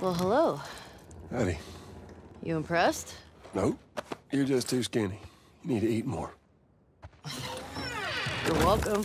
Well, hello. Howdy. You impressed? Nope. You're just too skinny. You need to eat more. You're welcome.